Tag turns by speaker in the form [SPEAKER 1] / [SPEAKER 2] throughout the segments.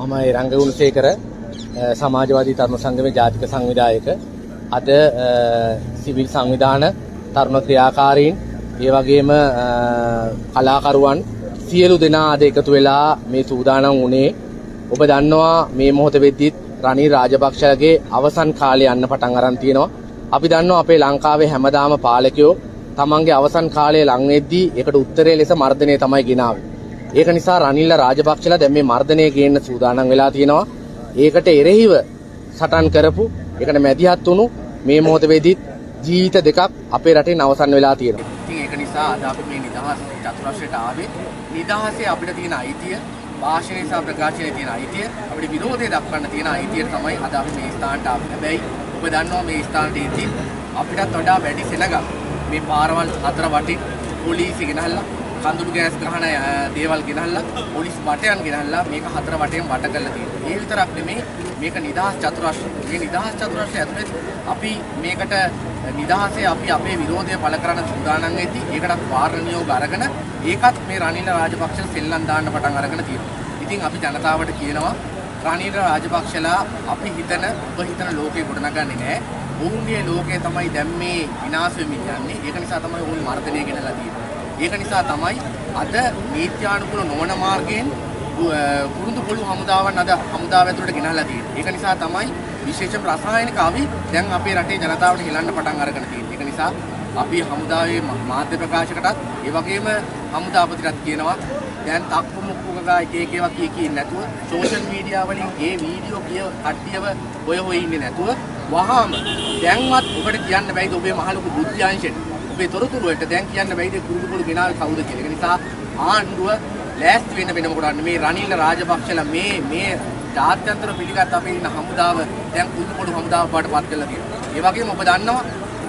[SPEAKER 1] මම රංග ගුණසේකර සමාජවාදී තරුණ සංගමේ ජාතික සංවිධායක අද සිවිල් සංවිධාන තරුණ ක්‍රියාකාරීන් ඒ වගේම කලාකරුවන් සියලු දෙනා අද එකතු වෙලා මේ සූදානම් වුණේ. ඔබ දන්නවා මේ මොහොත වෙද්දිත් රනිල් රාජපක්ෂගේ අවසන් කාලේ යන්න පටන් අරන් තියෙනවා. අපි දන්නවා අපේ ලංකාවේ හැමදාම පාලකයෝ තමන්ගේ අවසන් කාලය ලං වෙද්දී ඒකට උත්තරේ ලෙස මර්ධනය තමයි ගෙනාවේ. ඒක නිසා රනිල්ල රාජපක්ෂලා දැන් මේ මර්ධනය ගේන්න සූදානම් වෙලා තියෙනවා. ඒකට එරෙහිව සටන් කරපු ඒකට මැදිහත් වුණු මේ මොහොත වෙදිත් ජීවිත දෙකක් අපේ රටේ අවසන් වෙලා තියෙනවා.
[SPEAKER 2] ඉතින් ඒක නිසා අද අපි මේ නිදහස් චතුරස්‍රයට ආවේ නිදහසේ අපිට තියෙන අයිතිය භාෂණය සහ ප්‍රකාශනයේ තියෙන අයිතිය අපිට විරෝධය දක්වන්න තියෙන අයිතිය තමයි අද අපි මේ ස්ථානට ආවේ. හැබැයි ඔබ දන්නවා මේ ස්ථානට ඉති අපිටත් වඩා වැඩි සෙනගක් මේ පාරවල් හතර වටින් පොලිසිය ගෙනහල්ලා කඳුළු ගෑස් ගහන දේවල් ගෙනල්ලා පොලිස් වටයන් ගෙනල්ලා මේක හතර වටෙන් වට කරලා තියෙනවා. ඒ විතරක් නෙමෙයි මේක නිදහස් චතුරස්‍රය. මේ නිදහස් චතුරස්‍රය ඇතුලේ අපි මේකට නිදහසේ අපි අපේ විරෝධය පළ කරන්න සූදානම් වෙද්දී ඒකටත් වාරණ නියෝග අරගෙන ඒකත් මේ රනිල් රාජපක්ෂ සෙල්ලම් දාන්න පටන් අරගෙන තියෙනවා. ඉතින් අපි ජනතාවට කියනවා රනිල් රාජපක්ෂලා අපි හිතන ඔබ හිතන ලෝකේ ගොඩනගන්නේ නැහැ. ඔවුන්ගේ ලෝකය තමයි දැන් මේ විනාශ වෙමින් යන්නේ. ඒක නිසා තමයි ඔවුන් මර්ධනය ගෙනලා තියෙන්නේ. ඒක නිසා තමයි අද නීත්‍යානුකූල නොවන මාර්ගයෙන් කුරුඳු පොළු හමුදාවන් අද හමුදාව ඇතුළට ගෙනහලා තියෙන්නේ. ඒක නිසා තමයි විශේෂම රසායනික අවි දැන් අපේ රටේ ජනතාවට හෙලන්න පටන් අරගෙන තියෙන්නේ. ඒක නිසා අපි හමුදාවේ මාධ්‍ය ප්‍රකාශකටත් ඒ වගේම හමුදාපතිටත් කියනවා දැන් තක්කු මුක්කුකගා එක එක ඒවා කිය කිය නැතුව සෝෂල් මීඩියා වලින් ඒ වීඩියෝ කිය කට්ටියව ඔය හොය ඉන්නේ නැතුව වහාම දැන්වත් ඔබට කියන්න බැයිද ඔබේ මහලොකු බුද්ධ්‍යංශෙට ඔබේ තොරතුරු වලට දැන් කියන්න බැයිද කුරුදු පොළු ගෙනාවේ කවුද කියලා. ඒක නිසා ආණ්ඩුව ලෑස්ති වෙන්න වෙන මොකටද මේ රනිල් රාජපක්ෂලා මේ මේ ජාත්‍යන්තර පිළිගත් අපේ ඉන්න හමුදාව දැන් කුරුදු පොළු හමුදාව බවට පත් කරලා තියෙනවා. ඒ වගේම ඔබ දන්නවා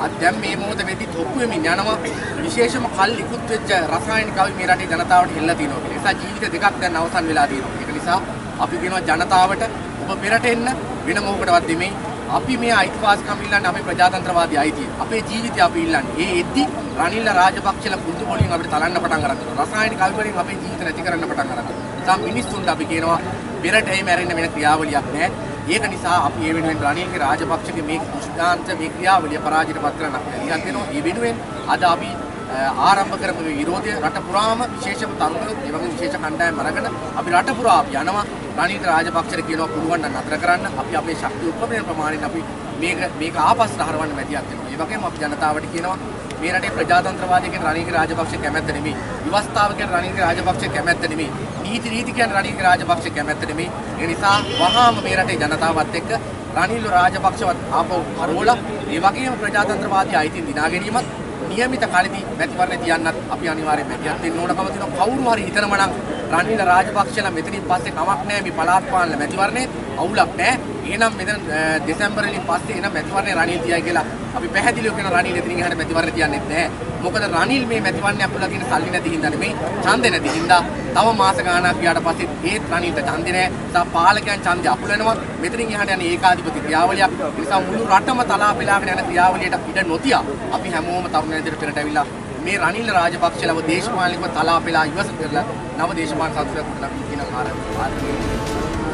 [SPEAKER 2] අද දැන් මේ මොහොත වෙද්දි තොප්පු වෙමින් යනවා විශේෂම කල් ඉක්ුත් වෙච්ච රසායනික අවි මේ රටේ ජනතාවට හෙල්ලලා තියෙනවා. ඒ නිසා ජීවිත දෙකක් දැන් අවසන් වෙලා තියෙනවා. ඒක නිසා අපි කියනවා ජනතාවට ඔබ පෙරට එන්න වෙන මොකටවත් නෙමෙයි අපි මේ අයිතිවාසිකම් ඉල්ලන්නේ අපේ ප්‍රජාතන්ත්‍රවාදී අයිතිය. අපේ ජීවිතය අපි ඉල්ලන්නේ. ඒ එද්දි රනිල් රාජපක්ෂලා කුරුදු පොලින් අපිට තලන්න පටන් අරන් තියෙනවා. රසායනික අවි වලින් අපේ ජීවිත නැති කරන්න පටන් අරන් තියෙනවා. සම් මිනිස්සුන්ට අපි කියනවා පෙරට එයි මැරෙන්න වෙන ක්‍රියාවලියක් නැහැ. ඒක නිසා අපි ඒ වෙනුවෙන් රනිල්ගේ රාජපක්ෂගේ මේ කුෂ්ඨාන්ත මේ ක්‍රියාවලිය පරාජයට පත් කරන්න අපි ඉල්ලන් දෙනවා. ඒ වෙනුවෙන් අද අපි ආරම්භ කරපු මේ විරෝධය රට පුරාම විශේෂම තරුණයෝ ඒ වගේ විශේෂ කණ්ඩායම් අරගෙන අපි රට පුරා අපි යනවා රනිල් රාජපක්ෂට කියනවා පුළුවන් නම් නතර කරන්න අපි අපේ ශක්තිය උපමන ප්‍රමාණයෙන් අපි මේක මේක ආපස්සට හරවන්න මැදිහත් වෙනවා. ඒ වගේම අපි ජනතාවට කියනවා මේ රටේ ප්‍රජාතන්ත්‍රවාදී කියන රනිල් රාජපක්ෂ කැමැත්ත නෙමෙයි. විවස්ථාව කියන රනිල් රාජපක්ෂ කැමැත්ත නෙමෙයි. නීති රීති කියන රනිල් රාජපක්ෂ කැමැත්ත නෙමෙයි. ඒ නිසා වහාම මේ රටේ ජනතාවත් එක්ක රනිල් රාජපක්ෂවත් ආපහු කරවලා ඒ වගේම ප්‍රජාතන්ත්‍රවාදී අයිතීන් දිනා ගැනීමත් નિયમિත කාලෙදී මැතිවරණේ තියන්නත් අපි අනිවාර්යෙන් මැදිහත් වෙන්න ඕනකම තියෙනවා කවුරු හරි හිතනම නම් රනිල රාජපක්ෂලා මෙතනින් පස්සේ කමක් නැහැ මේ පළාත් පාලන මැතිවරණේ අවුලක් නැහැ එහෙනම් මෙතන දෙසැම්බර් වලින් පස්සේ එන මැතිවරණේ රනිල් තියයි කියලා අපි පැහැදිලිව කියන රනිල් එතනින් එහාට මැතිවරණේ තියන්නෙත් නැහැ. මොකද රනිල් මේ මැතිවරණේ අපුලා තියෙන සල්ලි නැති හින්දා නෙමෙයි ඡන්දේ නැති හින්දා තව මාස ගාණක් ගියාට පස්සේ ඒත් රනිල්ට ඡන්දේ නැහැ. සා පාලකයන් ඡන්දේ අපුලනවා මෙතනින් එහාට යන ඒකාධිපති ක්‍රියාවලියක්. ඒ නිසා මුළු රටම තලා පෙලාගෙන යන ක්‍රියාවලියට ඉඩ නොතිය අපි හැමෝම තරුණ විදිහට පෙරට ඇවිල්ලා මේ රනිල් රාජපක්ෂලව දේශපාලනිකව තලා පෙලා ඉවස කරලා නව දේශපාලන සංස්කෘතියක් උඩ ලබන කියන කාරණා.